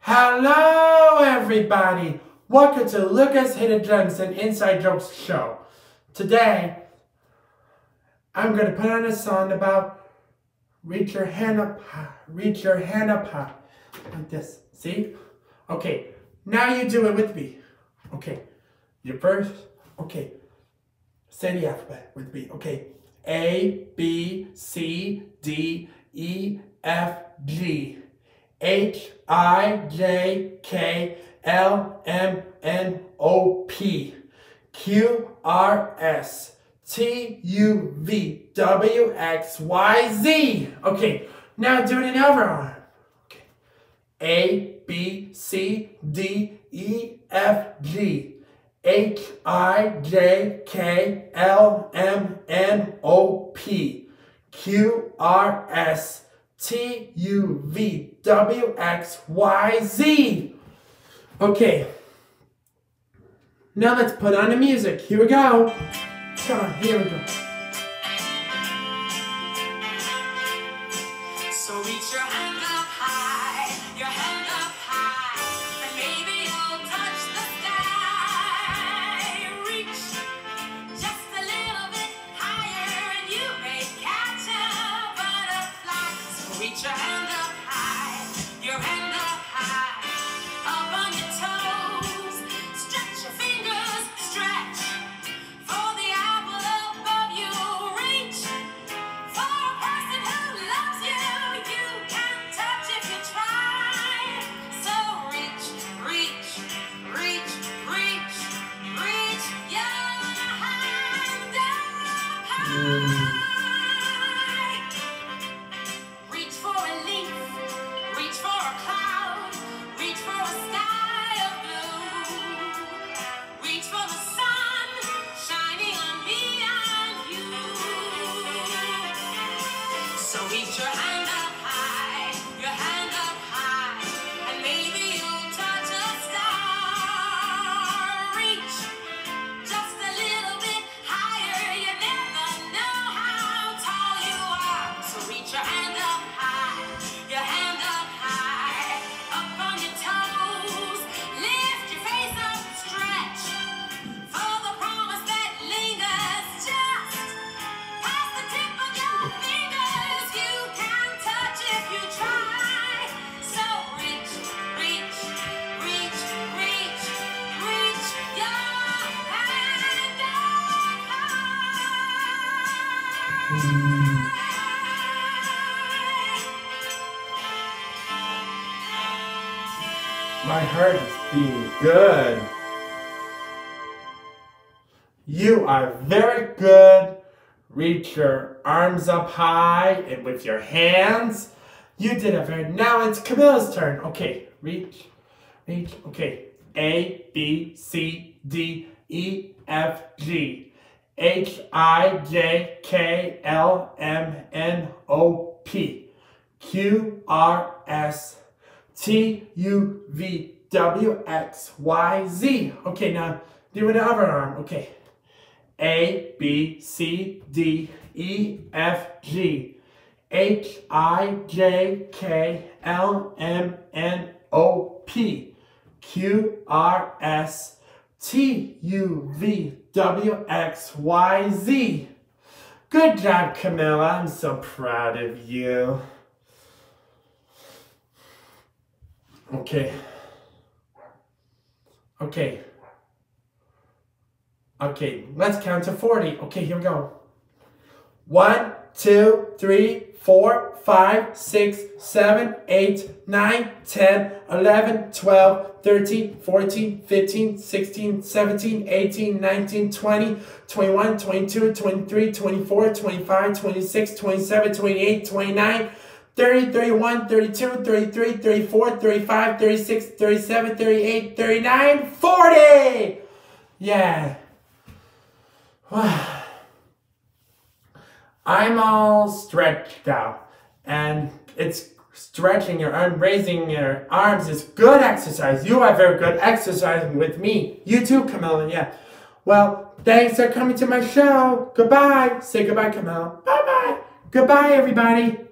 Hello, everybody. Welcome to Luca's Hidden Gems and Inside Jokes show. Today, I'm going to put on a song about reach your hand up high, reach your hand up high, like this. See? Okay, now you do it with me. Okay, you first, okay, say the alphabet with me. Okay, A, B, C, D, E, F, G. H I J K L M N O P Q R S T U V W X Y Z. Okay, now do it in other arm. Okay. A B C D E F G H I J K L M N O P Q R S T U V W X Y Z. Okay. Now let's put on the music. Here we go. Here we go. So reach your hand My heart is beating good. You are very good. Reach your arms up high and with your hands. You did it very now it's Camilla's turn. Okay, reach, reach. Okay. A B C D E F G H I J K L M N O P Q R S T U V W X Y Z. Okay, now do it the other arm. Okay. A B C D E F G H I J K L M N O P Q R S T U V W X Y Z. Good job, Camilla. I'm so proud of you. Okay. Okay. Okay, let's count to 40. Okay, here we go. One, two, three, four, five, six, seven, eight, nine, 10, 11, 12, 13, 14, 15, 16, 17, 18, 19, 20, 21, 22, 23, 24, 25, 26, 27, 28, 29, 30, 31, 32, 33, 34, 35, 36, 37, 38, 39, 40! Yeah. I'm all stretched out, and it's stretching your arm, raising your arms is good exercise. You are very good exercising with me. You too, Camilla. Yeah. Well, thanks for coming to my show. Goodbye. Say goodbye, Camilla. Bye bye. Goodbye, everybody.